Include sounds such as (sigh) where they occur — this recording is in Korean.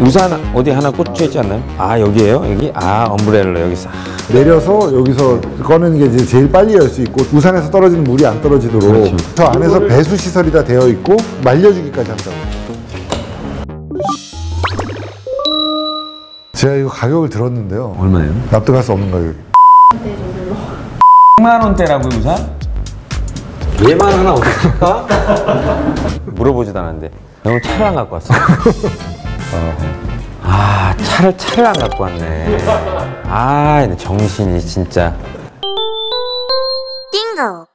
우산 어디 하나 꽂혀 있지 않나요? 아 여기에요? 여기? 아 엄브렐러 여기 싹 내려서 여기서 꺼내는 게 이제 제일 빨리 열 수 있고 우산에서 떨어지는 물이 안 떨어지도록 그렇죠. 저 안에서 배수 시설이 다 되어 있고 말려주기까지 한다고. 제가 이거 가격을 들었는데요. 얼마예요? 납득할 수 없는 가격. 100만 원대라고요 우산? 얘만 하나 어디 살까? (laughs) 물어보지도 않았는데 형 차를 안 갖고 왔어 (laughs) 아 차를 차를 안 갖고 왔네. 아 정신이 진짜. 띵고